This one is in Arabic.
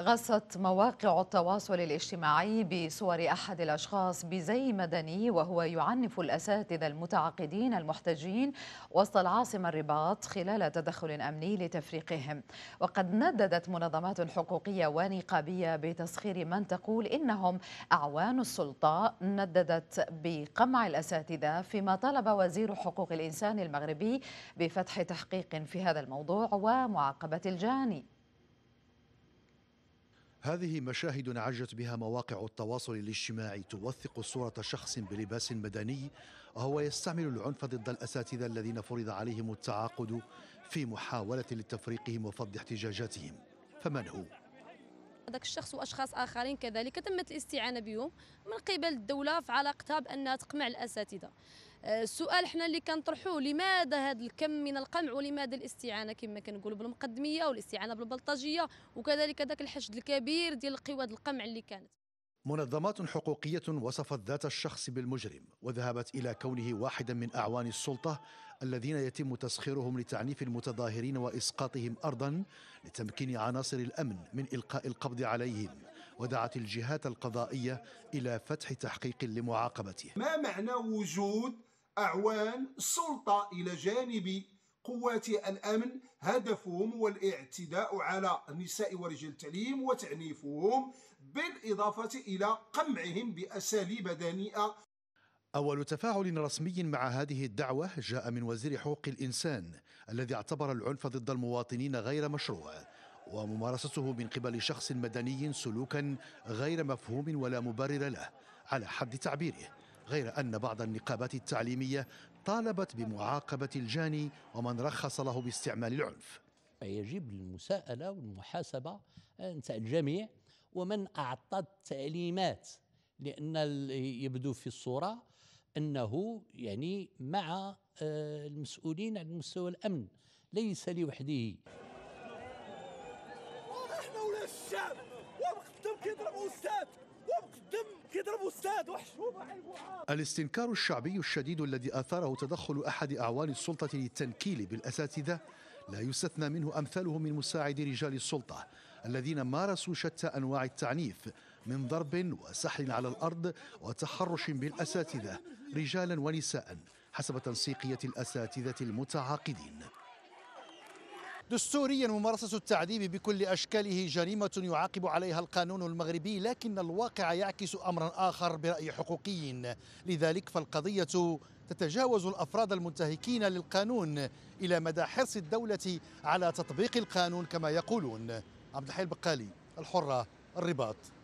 غصت مواقع التواصل الاجتماعي بصور أحد الأشخاص بزي مدني وهو يعنف الأساتذة المتعاقدين المحتجين وسط العاصمة الرباط خلال تدخل أمني لتفريقهم. وقد نددت منظمات حقوقية ونقابية بتسخير من تقول إنهم أعوان السلطة نددت بقمع الأساتذة فيما طلب وزير حقوق الإنسان المغربي بفتح تحقيق في هذا الموضوع ومعاقبة الجاني. هذه مشاهد عجت بها مواقع التواصل الاجتماعي توثق صورة شخص بلباس مدني وهو يستعمل العنف ضد الأساتذة الذين فرض عليهم التعاقد في محاولة لتفريقهم وفض احتجاجاتهم فمن هو؟ هذاك الشخص وأشخاص آخرين كذلك تمت الاستعانة بهم من قبل الدولة في علاقتها بأنها تقمع الأساتذة السؤال حنا اللي كنطرحوه لماذا هذا الكم من القمع ولماذا الاستعانة؟ كما كنقولوا بالمقدمية والاستعانة بالبلطجية وكذلك ذاك الحشد الكبير ديال القواد القمع اللي كانت. منظمات حقوقية وصفت ذات الشخص بالمجرم وذهبت إلى كونه واحدا من أعوان السلطة الذين يتم تسخيرهم لتعنيف المتظاهرين وإسقاطهم أرضا لتمكين عناصر الأمن من إلقاء القبض عليهم ودعت الجهات القضائية إلى فتح تحقيق لمعاقبتهم ما معنى وجود أعوان السلطة إلى جانب قوات الأمن هدفهم هو الاعتداء على النساء ورجال التعليم وتعنيفهم بالإضافة إلى قمعهم بأساليب دنيئة. أول تفاعل رسمي مع هذه الدعوة جاء من وزير حقوق الإنسان الذي اعتبر العنف ضد المواطنين غير مشروع وممارسته من قبل شخص مدني سلوكا غير مفهوم ولا مبرر له على حد تعبيره. غير أن بعض النقابات التعليمية طالبت بمعاقبة الجاني ومن رخص له باستعمال العنف. يجب المساءلة والمحاسبة نتاع الجميع ومن أعطى التعليمات لأن يبدو في الصورة أنه يعني مع آه، المسؤولين على مستوى الأمن ليس لوحده. كيضرب أستاذ وحشومه الاستنكار الشعبي الشديد الذي آثاره تدخل أحد أعوان السلطة للتنكيل بالأساتذة لا يستثنى منه أمثاله من مساعد رجال السلطة الذين مارسوا شتى أنواع التعنيف من ضرب وسحل على الأرض وتحرش بالأساتذة رجالا ونساء حسب تنسيقية الأساتذة المتعاقدين. دستوريا ممارسة التعذيب بكل أشكاله جريمة يعاقب عليها القانون المغربي لكن الواقع يعكس أمرا آخر برأي حقوقيين. لذلك فالقضية تتجاوز الأفراد المنتهكين للقانون إلى مدى حرص الدولة على تطبيق القانون كما يقولون. عبد الحي البقالي الحرة الرباط.